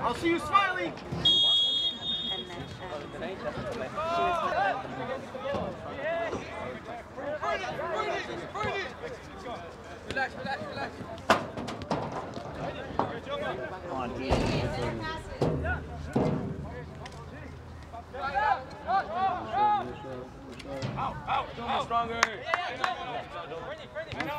I'll see you smiling. And then um, she was Relax, relax, relax. Stronger.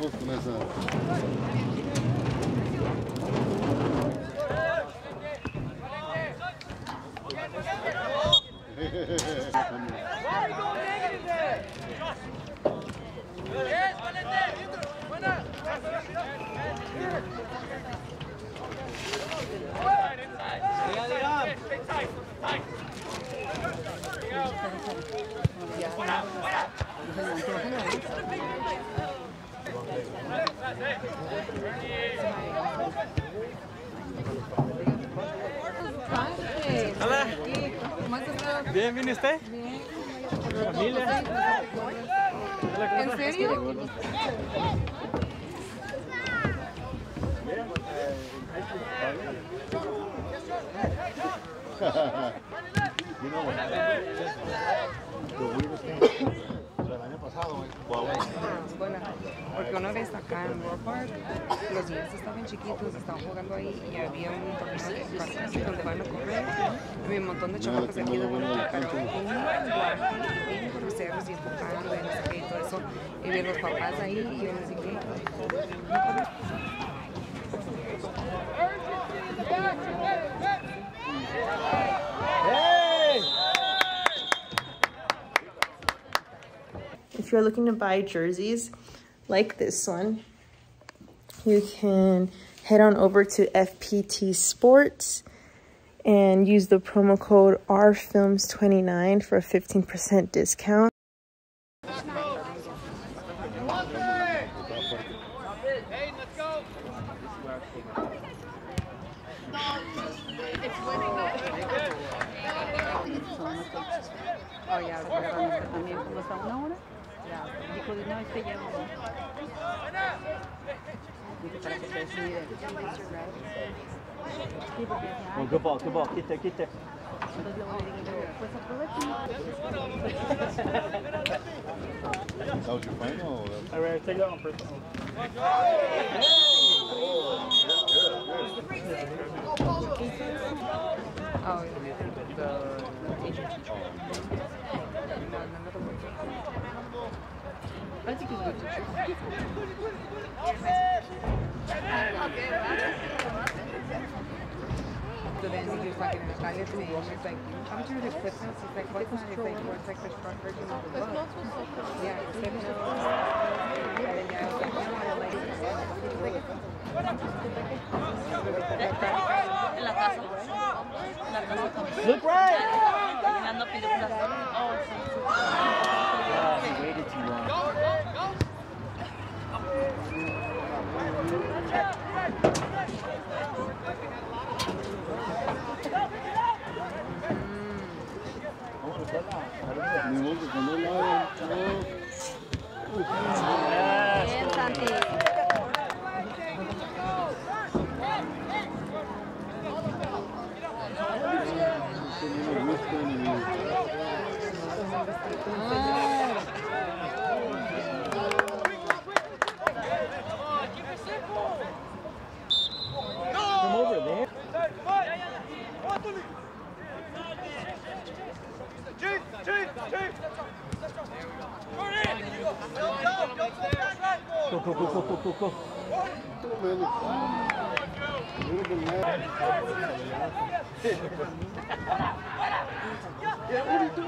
That was, that Bien, ¿viene usted? Familia. ¿En serio? You know what happened? The weirdest thing. Pasado, Huawei. Bueno, porque una vez acá en World Park, los niños estaban chiquitos, estaban jugando ahí y había un torneo donde van a correr. Había un montón de chamacos de aquí de Guanajuato, pero un guaje y bien groseros y enfocando y no sé qué y todo eso. Y los papás ahí y yo no sé qué. If you're looking to buy jerseys like this one, you can head on over to FPT Sports and use the promo code RFilms29 for a 15% discount. Oh, good ball, good ball. Get there, get there. entonces luego le digo, pues aprovechen. That was your final? or- All right, take that one first. Oh, yeah, the Asian teacher. No, one. I think he's a good teacher. So then he was like in Australia to me, and he's like, I'm the Cliff Notes. He's like, what's that? He's like, well, like the short version of the book. Yeah, it's like, no. Look right. Bien, Santi. Ah. tocou, tocou, tocou. Pelo menos. Primeiro boneco. É bonito.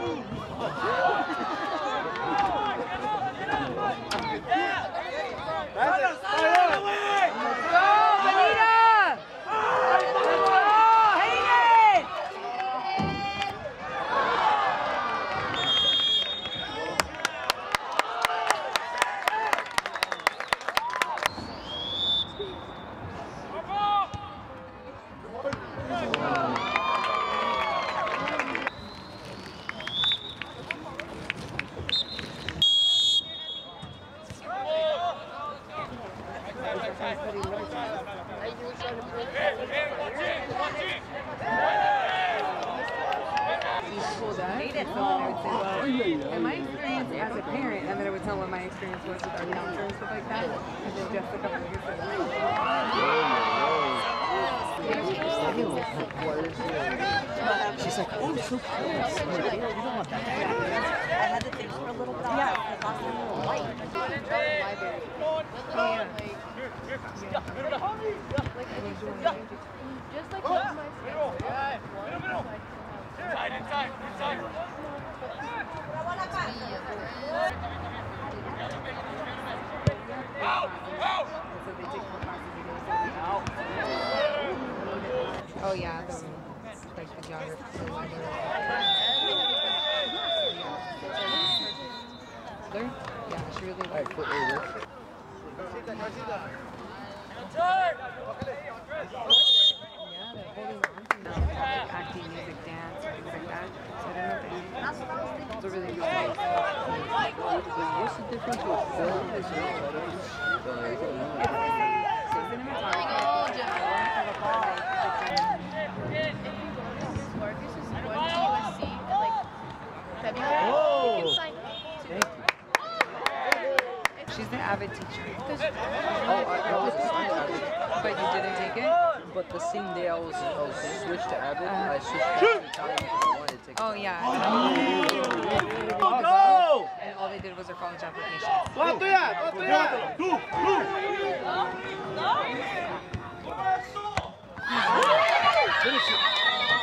Bien, Santi. Go, go, go, go, go, go, go. And my experience as a parent, and then I would tell what my experience was with our counselor and stuff like that. And then just a couple of years ago. She's like, oh, so close. Like, you don't want that. I had the things for a little bit. Yeah. I lost them a little light. Just like what my Inside, inside, inside. Out, out. So they take more classes a day. Oh yeah, the, like the geography. Yeah, she really likes it. Yeah, they're holding on to acting, music, dance, like that. So I don't know if it's really good. What's the difference with film is going to USC in like February. Oh. You can sign up too. She's the avid teacher. Oh, I, was But you didn't take it? But the same day I was, I was switched to Abbott, I switched back to Italian because I wanted to Oh yeah. Go! And all they did was their college application. El 18 para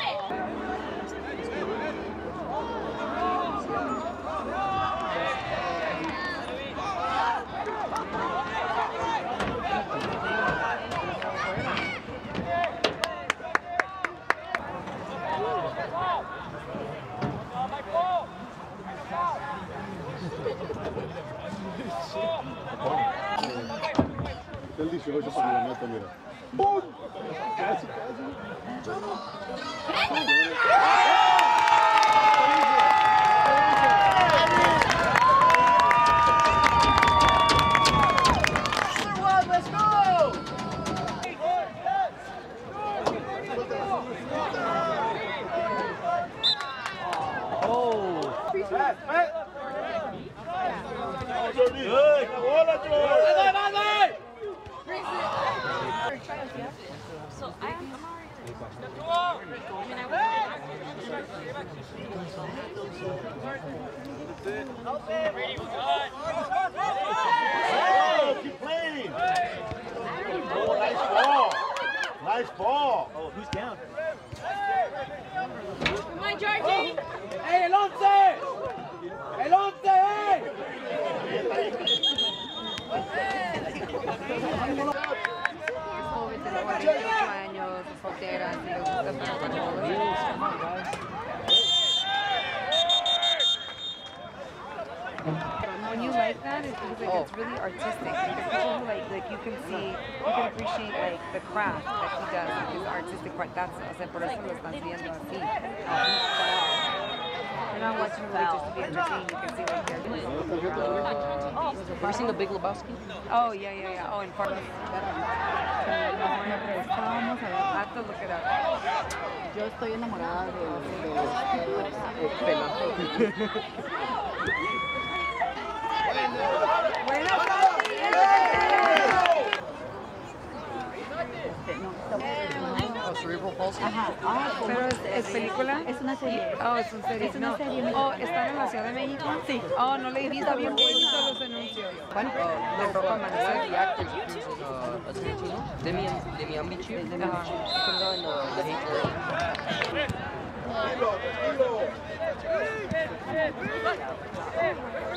que hoje eu falei na minha câmera. Bom! Casi, casi. Keep playing. Oh, nice ball. Nice ball. Oh, who's down? ¡Ey, el 11! Because like, it's really artistic. Because like, like you can see, you can appreciate like the craft that he does, like his artistic part. That's, o sea, por eso lo estás viendo así. You're not watching really just to be entertained. You can see like they're doing. Have you seen The Big Lebowski? Oh, yeah, yeah, yeah. Oh, in front of Estábamos I have to look it up. Yo estoy enamorada de, de, Eh, Pela. Ah, Pero es, es película. Es una serie. Oh, es una serie. Es una no. Oh. ¿están en la Ciudad de México? Sí. Oh, no la he visto bien los anuncios. ¿Cuál? De Uh, Ropa Amanecer. uh,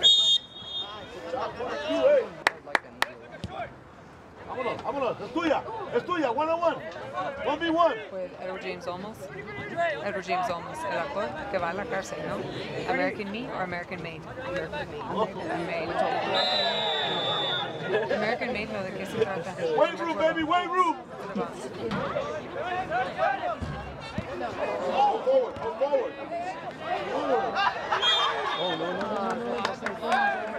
uh. Vámonos, vámonos, es tuya, es tuya, one on one, one v one. With Edward James Olmos. Edward James Olmos, el actor que va a la cárcel, ¿no? American Me or American Made? American Made. American Made, ¿no? ¿De qué se trata? Weight room, baby, weight room. Oh, forward, oh, forward. Ah,